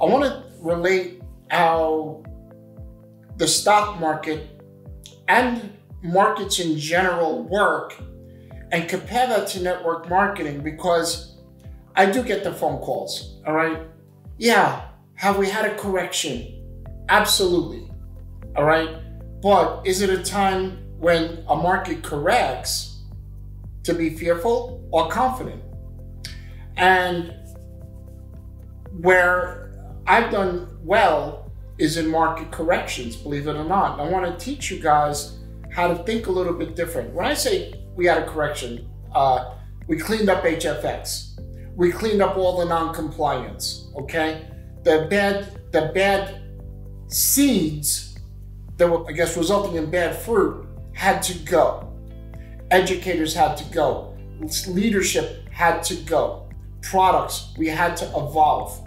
I want to relate how the stock market and markets in general work and compare that to network marketing because I do get the phone calls, all right? Yeah, have we had a correction? Absolutely, all right? But is it a time when a market corrects to be fearful or confident? And where I've done well is in market corrections, believe it or not. I want to teach you guys how to think a little bit different. When I say we had a correction, uh, we cleaned up HFX. We cleaned up all the non-compliance, okay? The bad, the bad seeds that were, I guess, resulting in bad fruit had to go. Educators had to go. Leadership had to go. Products, we had to evolve.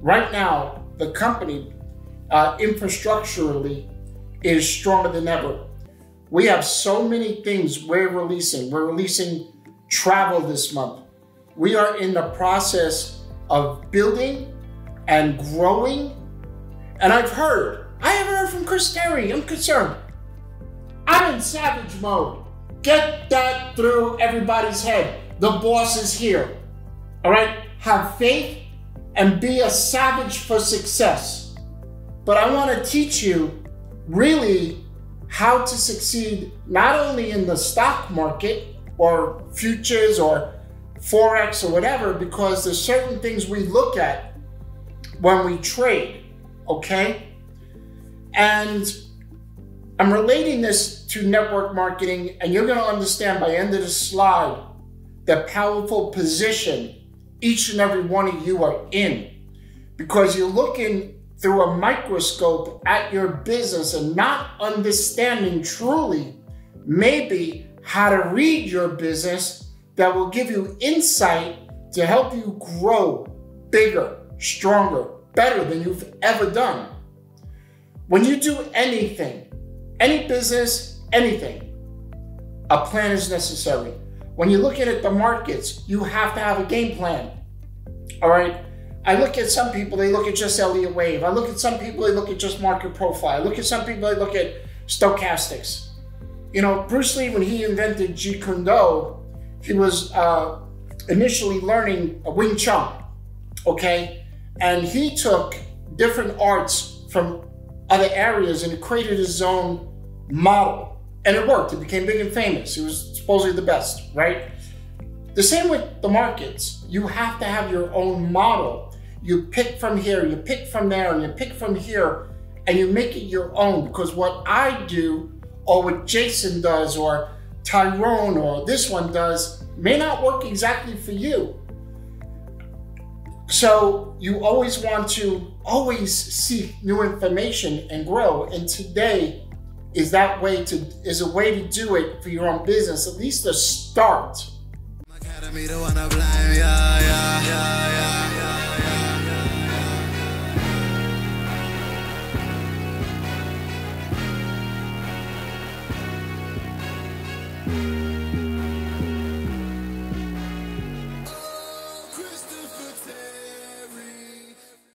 Right now, the company uh, infrastructurally is stronger than ever. We have so many things we're releasing. We're releasing travel this month. We are in the process of building and growing. And I've heard, I have heard from Chris Terry, I'm concerned. I'm in savage mode. Get that through everybody's head. The boss is here. All right? Have faith and be a savage for success. But I want to teach you really how to succeed not only in the stock market or futures or forex or whatever because there's certain things we look at when we trade, okay? And I'm relating this to network marketing and you're going to understand by the end of the slide the powerful position each and every one of you are in because you're looking through a microscope at your business and not understanding truly maybe how to read your business that will give you insight to help you grow bigger, stronger, better than you've ever done. When you do anything, any business, anything, a plan is necessary. When you look at the markets, you have to have a game plan. All right. I look at some people, they look at just Elliott Wave. I look at some people, they look at just market profile. I look at some people, they look at stochastics. You know, Bruce Lee, when he invented Jeet Kune Do, he was uh, initially learning a Wing Chun, okay? And he took different arts from other areas and created his own model. And it worked. It became big and famous. He was supposedly the best, right? The same with the markets. You have to have your own model. You pick from here, you pick from there, and you pick from here, and you make it your own. Because what I do, or what Jason does, or Tyrone, or this one does, may not work exactly for you. So you always want to always seek new information and grow. And today is that way to is a way to do it for your own business, at least a start.